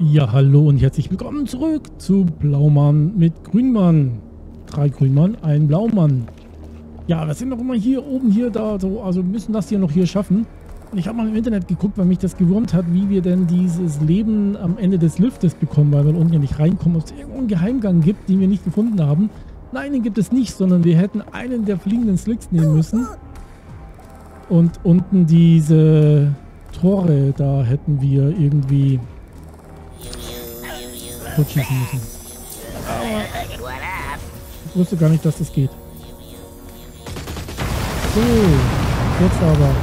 Ja, hallo und herzlich willkommen zurück zu Blaumann mit Grünmann. Drei Grünmann, ein Blaumann. Ja, wir sind noch immer hier oben hier da, so, also müssen das hier noch hier schaffen. Ich habe mal im Internet geguckt, weil mich das gewurmt hat, wie wir denn dieses Leben am Ende des Liftes bekommen, weil wir unten ja nicht reinkommen, ob es irgendwo einen Geheimgang gibt, den wir nicht gefunden haben. Nein, den gibt es nicht, sondern wir hätten einen der fliegenden Slicks nehmen müssen. Und unten diese Tore, da hätten wir irgendwie totschießen müssen. Aber ich wusste gar nicht, dass das geht. So, jetzt aber.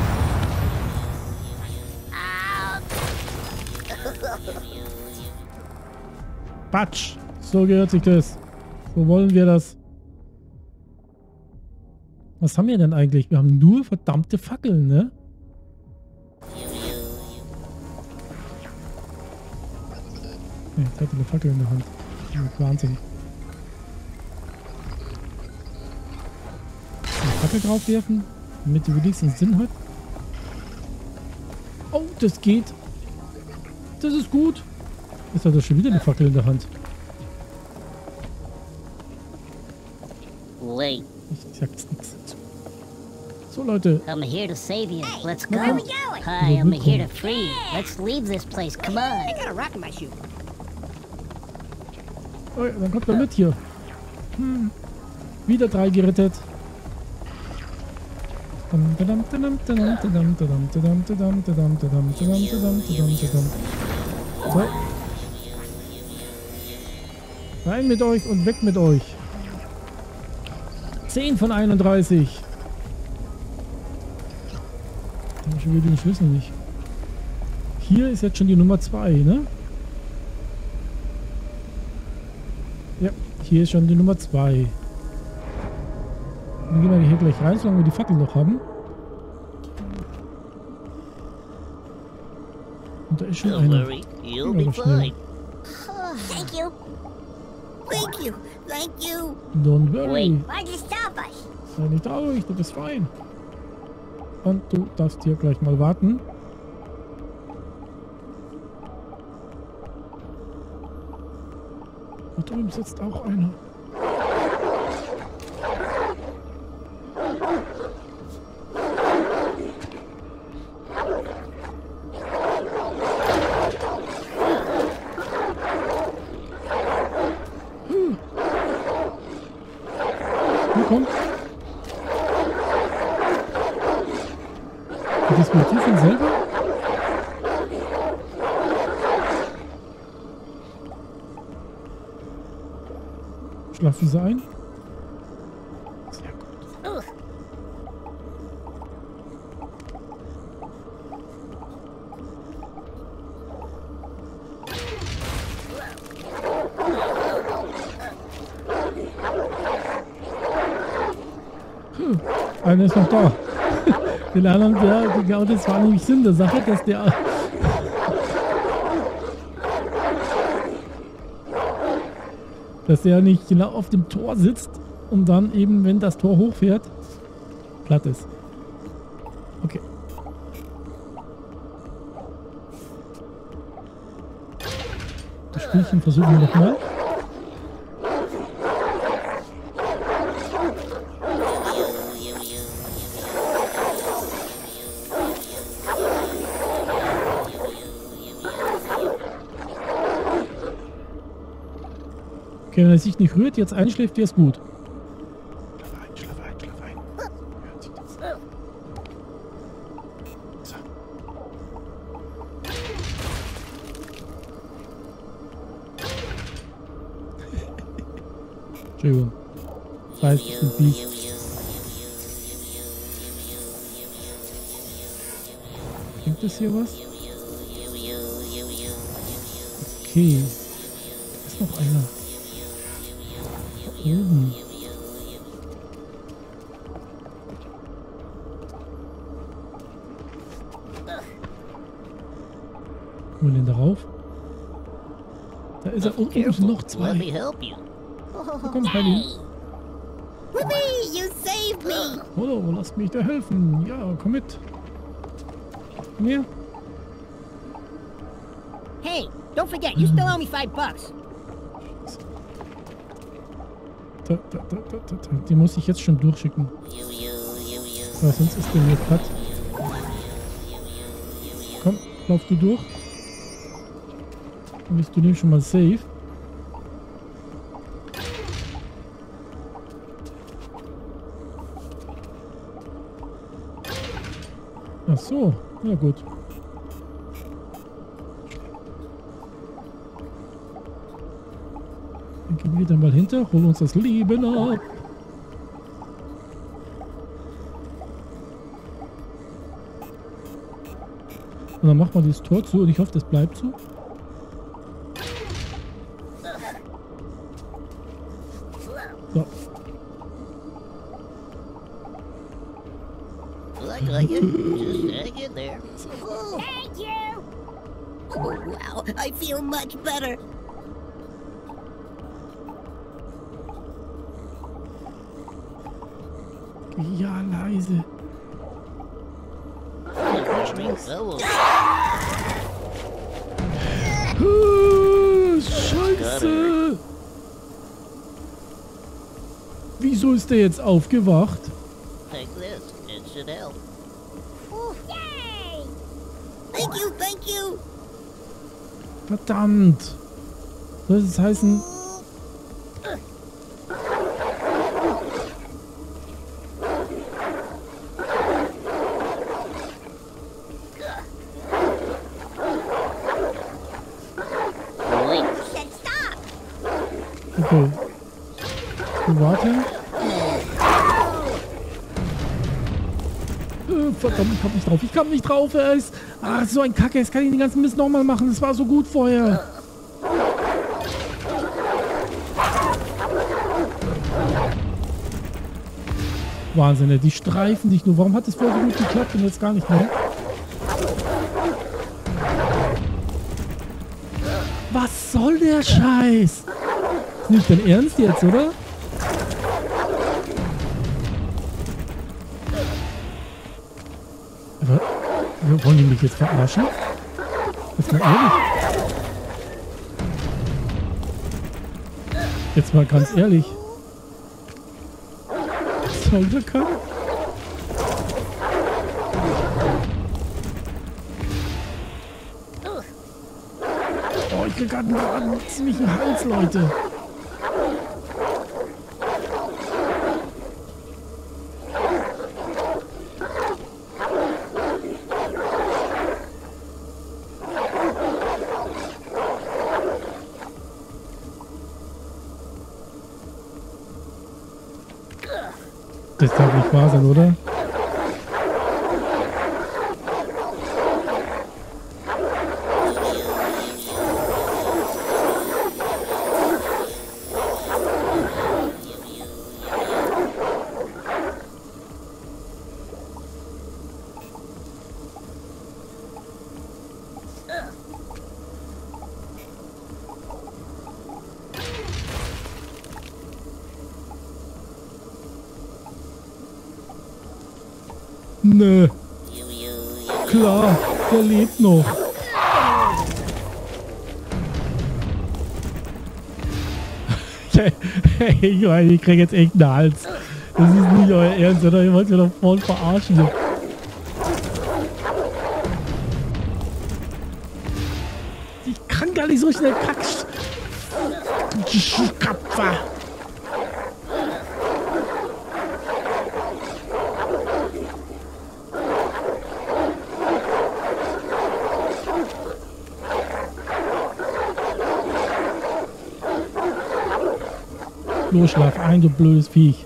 Batsch! So gehört sich das. So wollen wir das. Was haben wir denn eigentlich? Wir haben nur verdammte Fackeln, ne? Nee, jetzt hat er eine Fackel in der Hand. Wahnsinn. Eine Fackel draufwerfen, damit die wenigstens Sinn hat. Oh, das geht. Das ist gut. Jetzt hat er schon wieder eine Fackel in der Hand. Wait, Ich sag jetzt nichts dazu. So, Leute. I'm here to save you. Let's go. Where are we going? Hi, I'm here to free. you. Let's leave this place. Come on. I got a rock in my shoe. Oh, dann kommt er mit hier. Hm. Wieder drei gerettet. So. Rein mit euch und weg mit euch. 10 von 31. Ich will den Schlüssel nicht. Hier ist jetzt schon die Nummer 2, ne? Hier ist schon die Nummer 2. Dann gehen wir hier gleich rein, solange wir die Fackel noch haben. Und da ist schon you'll schnell. fine. Thank you. Thank you. Thank you. Don't worry. Sei nicht traurig, du bist fein. Und du darfst hier gleich mal warten. Drüben sitzt auch einer. Hm. Hier kommt. Hat das Motiv von selber? Schlafen sie ein? Sehr gut. Ugh. Einer ist noch da. Den anderen, der, genau das war nämlich Sinn der Sache, dass der... Dass der nicht genau auf dem Tor sitzt und dann eben, wenn das Tor hochfährt, platt ist. Okay. Das Spielchen versuchen wir nochmal. Sich nicht rührt, jetzt einschläft, wäre es gut. Schlaf ein, schlaf ein, schlaf ein. Hört sich das. So. Entschuldigung. Das heißt, ich bin Biest. Bringt das hier was? Okay. Ist noch einer. Da ist er. Und, und noch Let zwei. me help you. Da kommt Heidi. Whoopee! You saved me. Hallo, lasst mich dir helfen. Ja, komm mit. Komm her. Hey, don't forget, you still owe me five bucks. Da, da, da, da, da, da. Die muss ich jetzt schon durchschicken. Weil sonst ist der mir platt. Komm, lauf du durch. Dann bist du dem schon mal safe. Ach so, ja gut. Dann gehen wir da mal hinter, holen uns das Leben ab. Und dann macht man dieses Tor zu und ich hoffe, das bleibt. So, ja, leise. Scheiße! Wieso ist der jetzt aufgewacht? take this. It should help. Yay! Thank you, thank you. Verdammt! Soll das heißen... ich komm nicht drauf. Ich komm nicht drauf. Er ist... Ah, so ein Kacke. Jetzt kann ich den ganzen Mist nochmal machen. Das war so gut vorher. Wahnsinn, ey. die streifen dich nur. Warum hat das vorher so gut geklappt und jetzt gar nicht mehr? Was soll der Scheiß? Ist nicht dein Ernst jetzt, oder? Mich jetzt verarschen? Jetzt mal ehrlich. Jetzt mal ganz ehrlich. Was soll der Kack? Oh, ich krieg gerade einen ziemlichen Hals, Leute. Nicht wahr sein, oder? ich meine, ich krieg jetzt echt einen Hals. Das ist nicht euer Ernst, oder? Ihr wollt mich doch voll verarschen. hier. Ich kann gar nicht so schnell kacken. Kappa. Los, schlaf ein, du blödes Viech.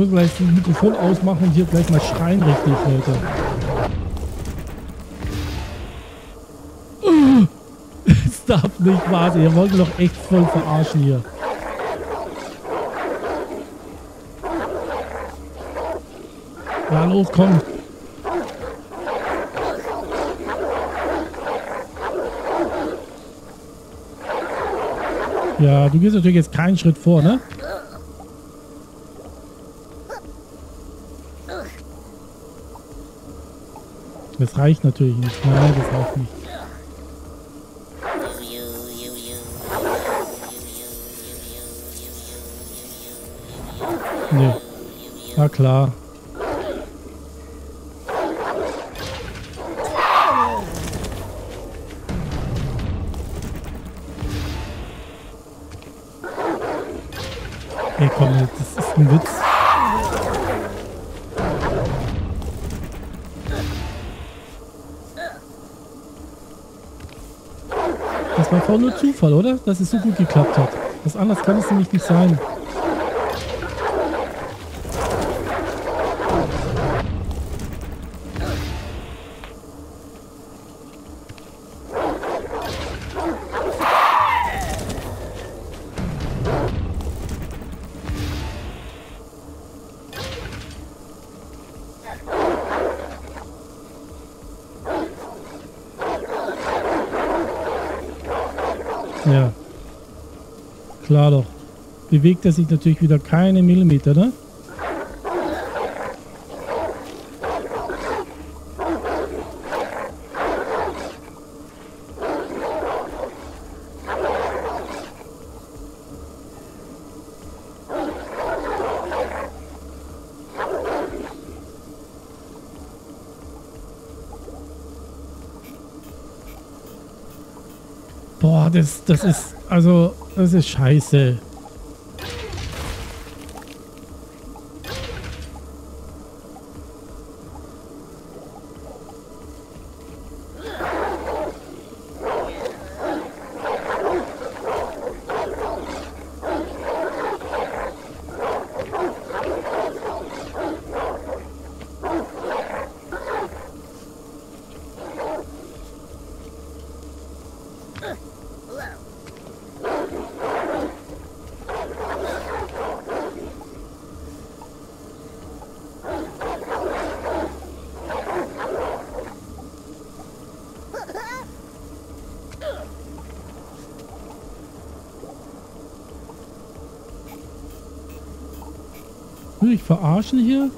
müssen gleich das Mikrofon ausmachen und hier gleich mal schreien richtig, Leute. Es darf nicht wahr sein. Ihr wollt mir doch echt voll verarschen hier. Ja, los, komm. Ja, du gehst natürlich jetzt keinen Schritt vor, ne? Das reicht natürlich nicht. Nein, das reicht nicht. Nee. Na klar. Ey, komm, das ist ein Witz. War nur Zufall, oder? Dass es so gut geklappt hat. Was anders kann es nämlich nicht sein. Klar doch. Bewegt er sich natürlich wieder keine Millimeter, ne? Boah, das, das ist, also, das ist scheiße. Will ich verarschen hier?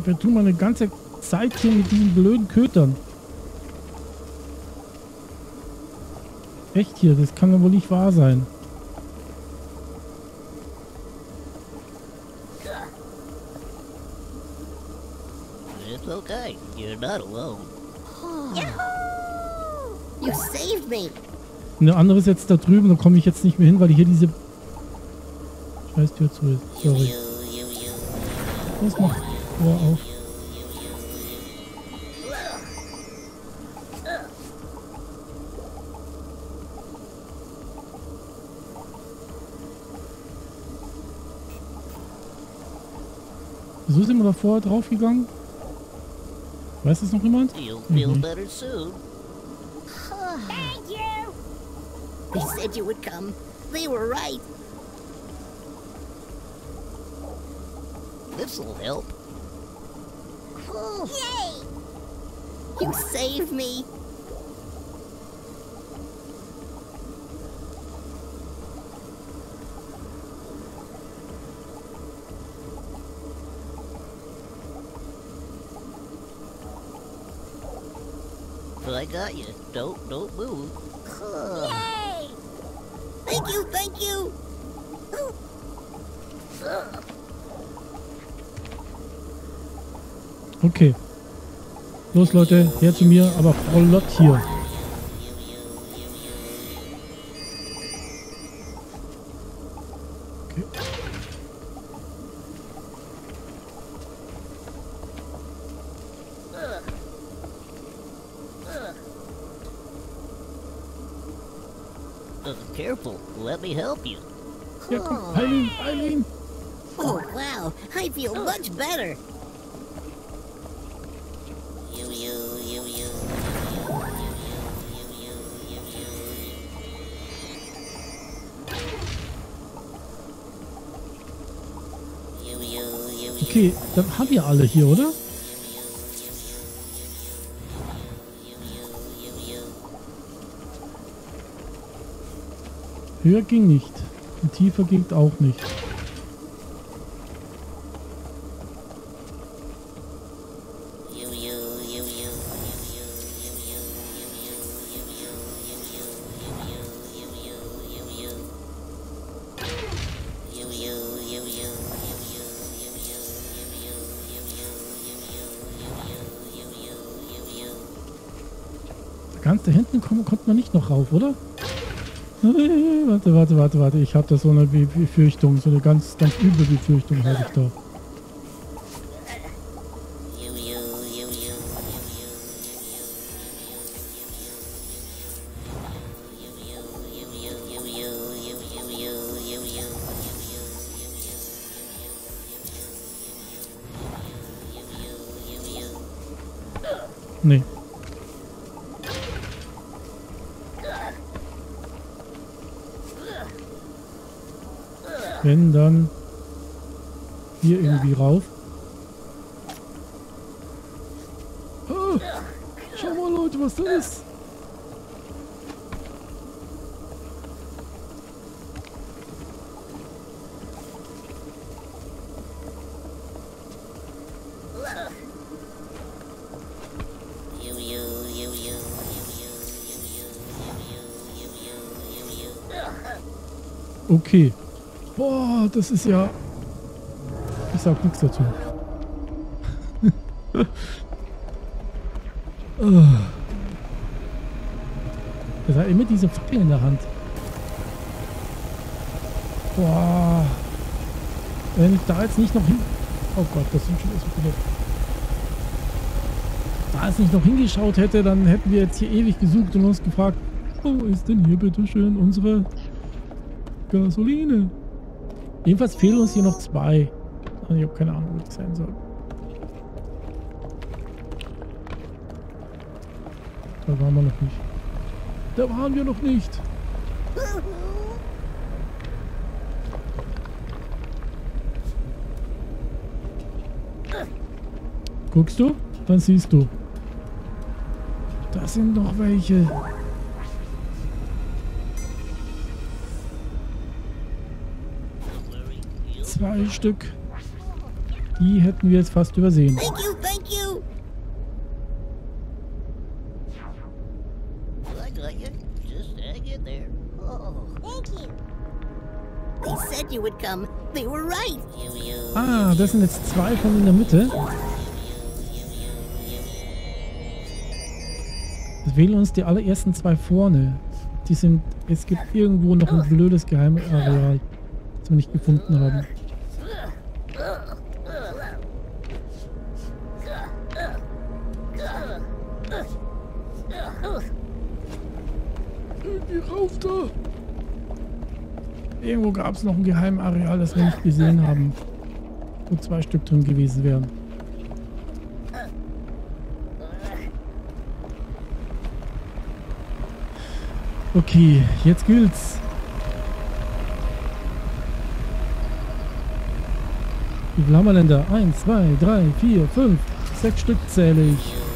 Ey, wir tun mal eine ganze Zeit hier mit diesen blöden Kötern. Echt hier, das kann doch wohl nicht wahr sein. It's okay. You're not alone. Yahoo! You saved me. Eine andere ist jetzt da drüben, da komme ich jetzt nicht mehr hin, weil hier diese scheiß Tür zu ist. Sorry. Was macht Tor auf? Wieso sind wir da vorher draufgegangen? Weiß das noch jemand? You'll feel Mhm. better soon. Thank you. They said you would come. They were right. This'll help. Yay! You saved me. I got you. Don't don't move. Yay! Thank you, thank you. Okay. Los Leute, her zu mir, aber Frau Lott hier. Okay, dann haben wir alle hier, oder? Höher ging nicht. Und tiefer ging auch nicht. Nicht noch rauf, oder? Äh, Warte, warte, warte, warte. Ich habe da so eine Be- Befürchtung, so eine ganz, ganz üble Befürchtung habe ich da. Nee. wenn, dann hier irgendwie rauf. Ah, schau mal Leute, was das ist. Okay. Das ist ja... Ich sag nichts dazu. Ah. Er hat immer diese Fackel in der Hand. Boah. Wenn ich da jetzt nicht noch hin... Oh Gott, das sind schon so viele. Da es nicht noch hingeschaut hätte, dann hätten wir jetzt hier ewig gesucht und uns gefragt, wo ist denn hier bitte schön unsere Gasoline? Jedenfalls fehlen uns hier noch zwei. Also Ich habe keine Ahnung, wo die sein soll. Da waren wir noch nicht. Da waren wir noch nicht. Guckst du? Dann siehst du. Da sind noch welche. Zwei Stück. Die hätten wir jetzt fast übersehen. Thank you, thank you. Oh, Ah, das sind jetzt zwei von in der Mitte. Es wählen uns die allerersten zwei vorne. Die sind. Es gibt irgendwo noch ein blödes Geheimareal, das wir nicht gefunden haben. Rauf da! Irgendwo gab es noch ein Geheimareal, das wir nicht gesehen haben. Wo zwei Stück drin gewesen wären. Okay, jetzt gilt's. Wie viel haben wir denn da? 1, 2, 3, 4, 5, 6 Stück zähle ich.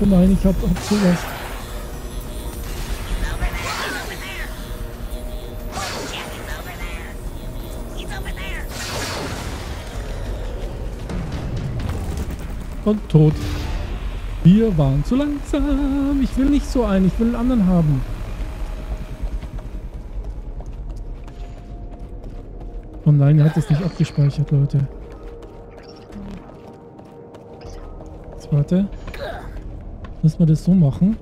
Oh nein, ich hab, hab sowas. Und tot. Wir waren zu langsam. Ich will nicht so einen, ich will einen anderen haben. Oh nein, er hat es nicht abgespeichert, Leute. Jetzt warte. Müssen wir das so machen?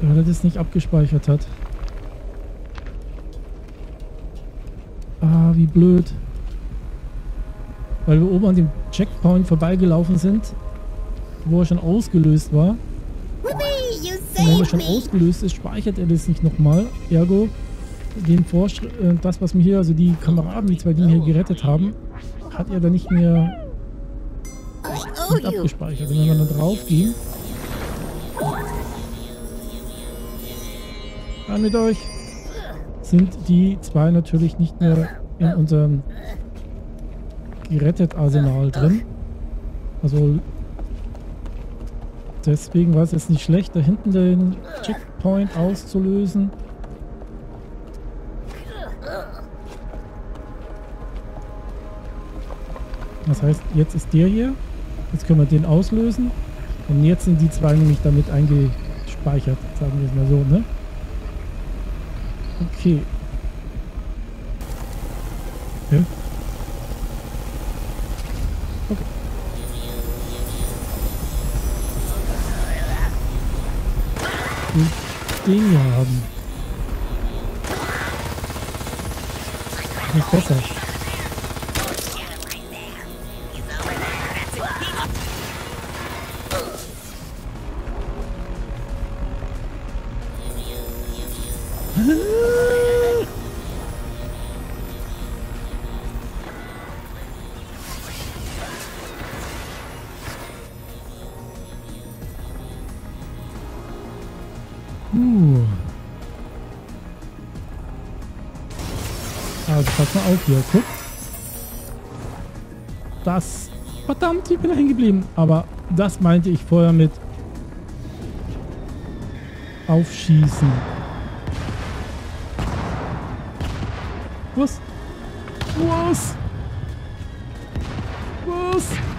Weil er das nicht abgespeichert hat. Ah, wie blöd. Weil wir oben an dem Checkpoint vorbeigelaufen sind, wo er schon ausgelöst war. Und wenn er schon ausgelöst ist, speichert er das nicht nochmal. Ergo, den Vorschritt, äh, das, was mir hier, also die Kameraden, die zwei, die hier gerettet haben, hat er dann nicht mehr you. abgespeichert. Und wenn wir da drauf gehen, an mit euch, sind die zwei natürlich nicht mehr in unserem gerettet Arsenal drin. Also deswegen war es jetzt nicht schlecht, da hinten den Checkpoint auszulösen. Das heißt, jetzt ist der hier. Jetzt können wir den auslösen. Und jetzt sind die zwei nämlich damit eingespeichert, sagen wir es mal so, ne? Okay. Okay. Okay. Den hier haben. Nicht besser. Hier, guck. Das. Verdammt, ich bin da hängen geblieben. Aber das meinte ich vorher mit Aufschießen. Was? Was? Was?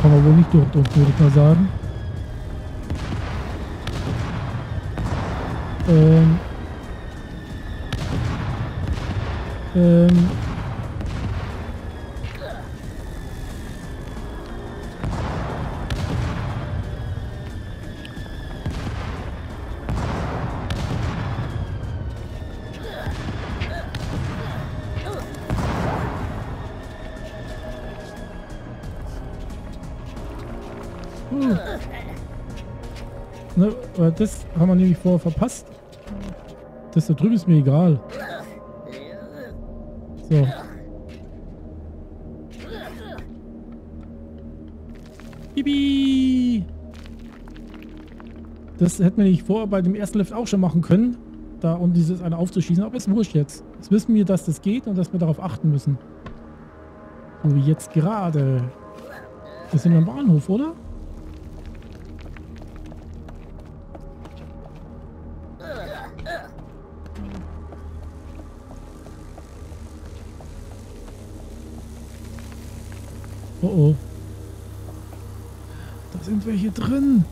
Kommen wir wohl nicht durch, durch würde ich mal sagen. Ähm. Ähm. Das haben wir nämlich vorher verpasst. Das da drüben ist mir egal. So. Bibi! Das hätten wir nicht vorher bei dem ersten Lift auch schon machen können. Da und dieses eine aufzuschießen, aber ist wurscht jetzt. Jetzt wissen wir, dass das geht und dass wir darauf achten müssen. So wie jetzt gerade. Wir sind am Bahnhof, oder? Welche drin.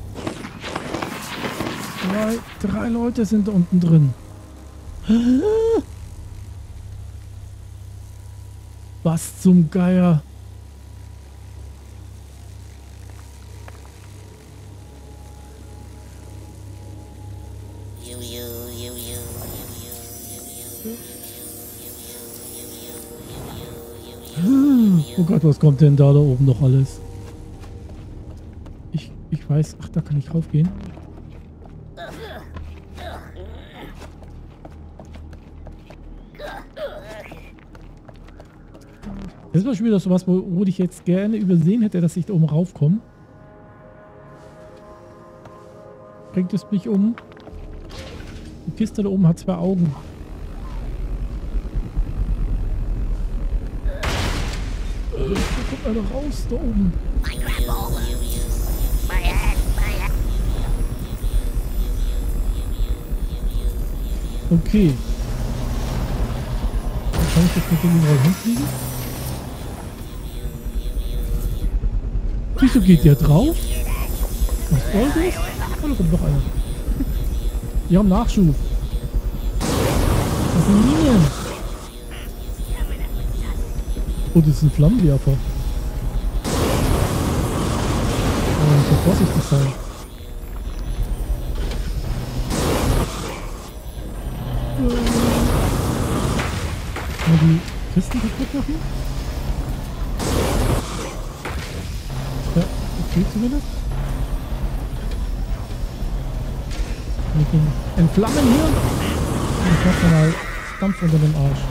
Drei, drei Leute sind da unten drin. Was zum Geier? You. Oh Gott, was kommt denn da da oben noch alles? Ich, weiß, ach, da kann ich raufgehen. Das war schon wieder sowas, wo, wo ich jetzt gerne übersehen hätte, dass ich da oben raufkomme. Bringt es mich um? Die Kiste da oben hat zwei Augen. Äh, Da kommt einer raus, da oben. Okay. Kann ich jetzt mit dem überall hinkriegen? Wieso geht der drauf? Was soll das? Oh, da kommt noch einer. Wir haben Nachschub. Das sind Linien. Oh, das ist ein Flammenwerfer. Oh, muss vorsichtig sein. Mal die Kisten kaputt machen? Ja, geht zumindest. Mit den Entflammen hier. Und ich mach mal Dampf unter dem Arsch.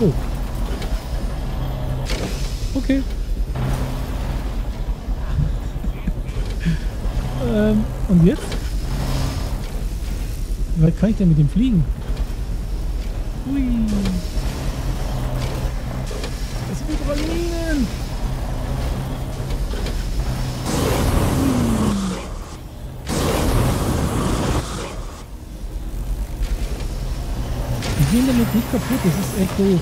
Oh. Okay. ähm, und jetzt? Wie weit kann ich denn mit dem fliegen? Hui. Das sind überall Minen. Die gehen damit nicht kaputt, das ist echt doof.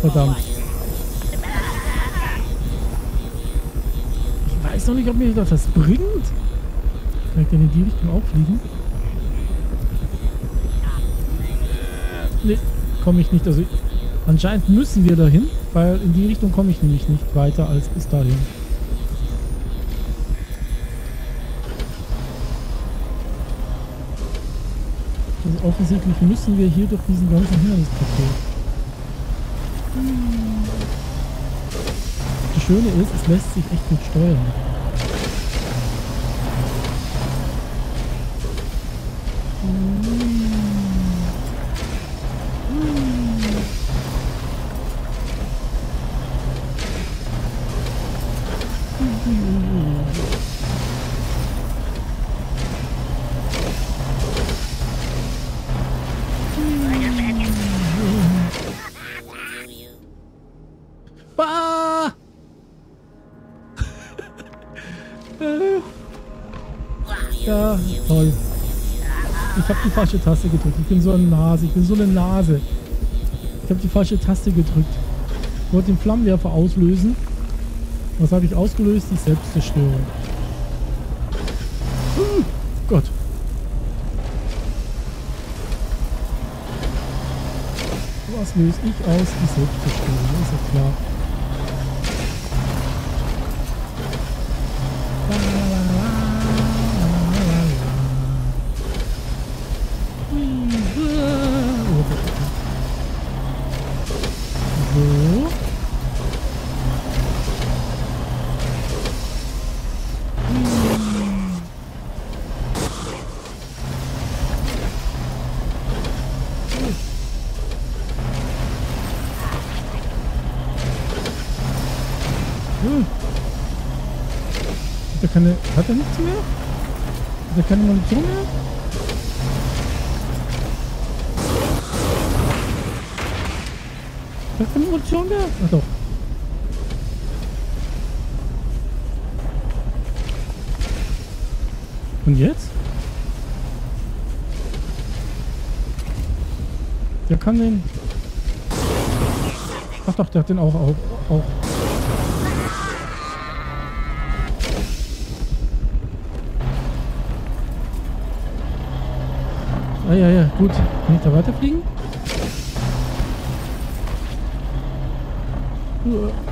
Verdammt. Nicht, ob mir das was bringt. Denn in die Richtung auch fliegen? Nee, komme ich nicht. Also anscheinend müssen wir dahin, weil in die Richtung komme ich nämlich nicht weiter als bis dahin. Also offensichtlich müssen wir hier durch diesen ganzen Hindernispaket. Das Schöne ist, es lässt sich echt gut steuern. Falsche Taste gedrückt. Ich bin so eine Nase. Ich bin so eine Nase. Ich habe die falsche Taste gedrückt. Ich wollte den Flammenwerfer auslösen. Was habe ich ausgelöst? Die Selbstzerstörung. Uh, Gott. Was löse ich aus? Die Selbstzerstörung. Ist ja klar. Hat er nichts mehr? Hat er keine Munition mehr? Hat er keine Munition mehr? Ach doch. Und jetzt? Der kann den. Ach doch, der hat den auch. auch, auch. Ah ja, ja, gut. Kann ich da weiterfliegen? Uah.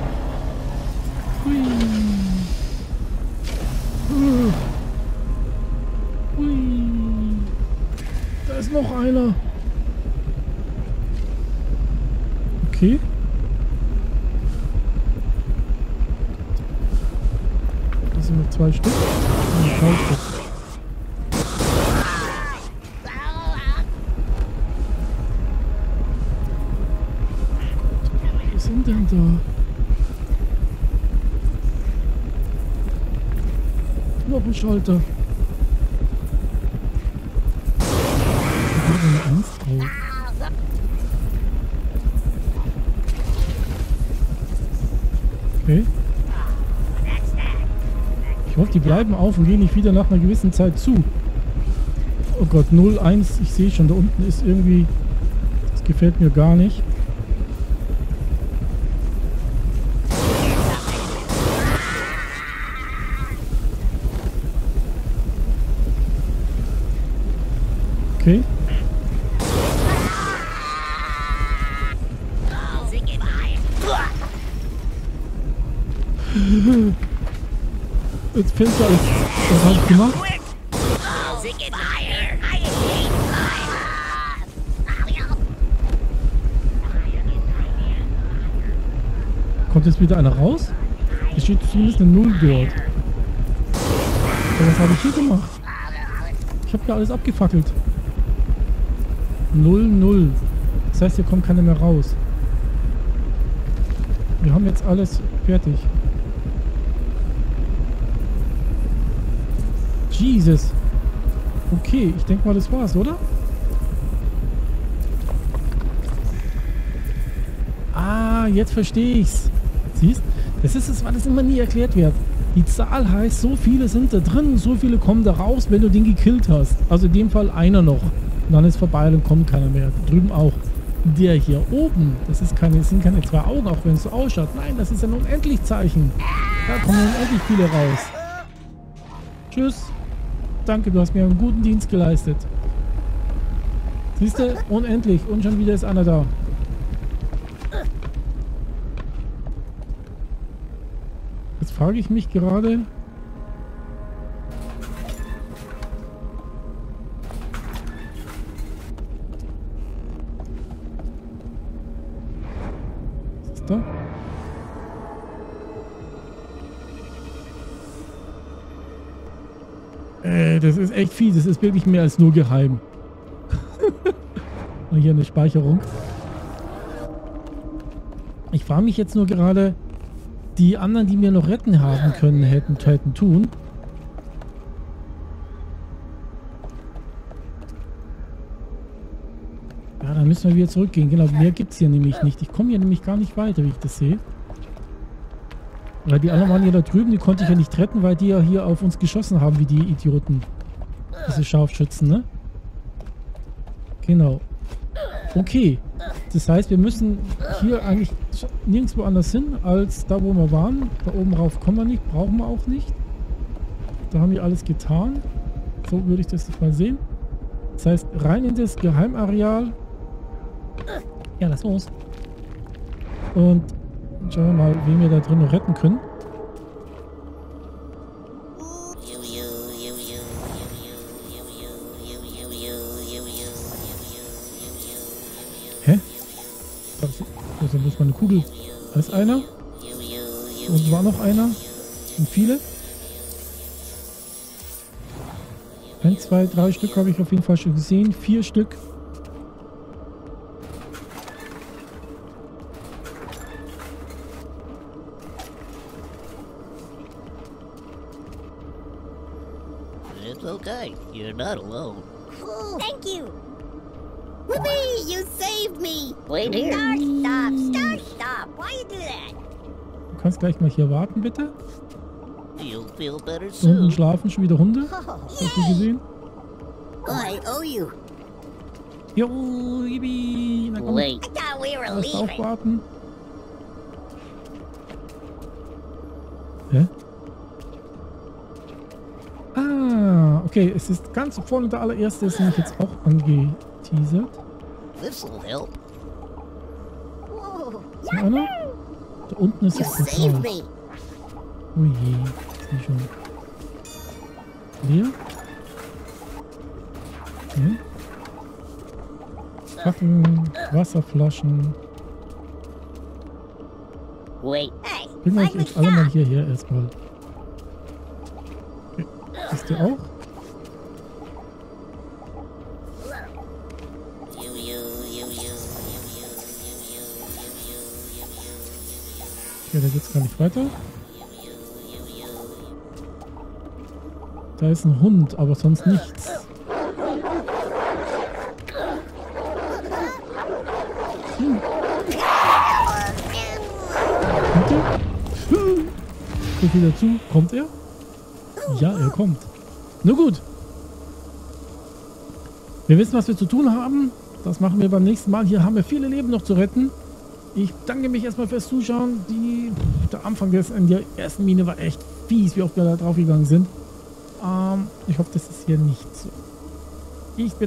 Okay. Ich hoffe, die bleiben auf und gehen nicht wieder nach einer gewissen Zeit zu. Oh Gott, 01, ich sehe schon, da unten ist irgendwie... Das gefällt mir gar nicht. Du alles. Was habe ich gemacht? Kommt jetzt wieder einer raus? Es steht zumindest eine Null dort. Was habe ich hier gemacht? Ich habe ja alles abgefackelt. Null, null. Das heißt, hier kommt keiner mehr raus. Wir haben jetzt alles fertig. Jesus. Okay, ich denke mal, das war's, oder? Ah, jetzt verstehe ich's. Siehst? Das ist es, weil das immer nie erklärt wird. Die Zahl heißt, so viele sind da drin, so viele kommen da raus, wenn du den gekillt hast. Also in dem Fall einer noch. Und dann ist vorbei, dann kommt keiner mehr. Drüben auch. Der hier oben, das, ist keine, das sind keine zwei Augen, auch wenn es so ausschaut. Nein, das ist ein Unendlichzeichen. Da kommen unendlich viele raus. Tschüss. Danke, du hast mir einen guten Dienst geleistet. Siehst du? Unendlich. Und schon wieder ist einer da. Jetzt frage ich mich gerade... Äh, das ist echt fies. Das ist wirklich mehr als nur geheim. Und hier eine Speicherung. Ich frage mich jetzt nur gerade, die anderen, die mir noch retten haben können, hätten, hätten tun. Ja, dann müssen wir wieder zurückgehen. Genau, mehr gibt es hier nämlich nicht. Ich komme hier nämlich gar nicht weiter, wie ich das sehe. Weil die anderen waren ja da drüben, die konnte ich ja nicht retten, weil die ja hier auf uns geschossen haben, wie die Idioten. Diese Scharfschützen, ne? Genau. Okay. Das heißt, wir müssen hier eigentlich nirgendwo anders hin, als da, wo wir waren. Da oben rauf kommen wir nicht, brauchen wir auch nicht. Da haben wir alles getan. So würde ich das jetzt mal sehen. Das heißt, rein in das Geheimareal. Ja, lass los. Und schauen wir mal, wen wir da drin noch retten können. Hä? Also muss man eine Kugel. Da ist einer. Und war noch einer. Und viele. Ein, zwei, drei Stück habe ich auf jeden Fall schon gesehen. Vier Stück. Not alone. Thank you. Whoopee! You saved me. Wait here. Start, stop, start, stop. Why you do that? Du kannst gleich mal hier warten, bitte. You'll feel better Da unten soon. schlafen schon wieder Hunde. Oh, Hast du gesehen? oh I owe you. Jo, Ibi. Na komm, Wait. I thought we were leaving. aufwarten. Okay. Es ist ganz vorne der allererste, ist nämlich jetzt auch angeteasert. This'll help. Ist da einer? Da unten ist das saved Portal. Oh je, ist die schon leer? Okay. Fackeln, Wasserflaschen. Wait. Hey, Bringen euch find me jetzt alle mal hierher erstmal. Okay. Ist ihr auch? Okay, da geht's gar nicht weiter. Da ist ein Hund, aber sonst nichts. Hm. Kommt er? Dazu. Kommt er? Ja, er kommt. Nur gut. Wir wissen, was wir zu tun haben. Das machen wir beim nächsten Mal. Hier haben wir viele Leben noch zu retten. Ich danke mich erstmal fürs Zuschauen. Die, Anfang des, in der ersten Mine war echt fies, wie oft wir da drauf gegangen sind. Ähm, ich hoffe, das ist hier nicht so. Ich bedanke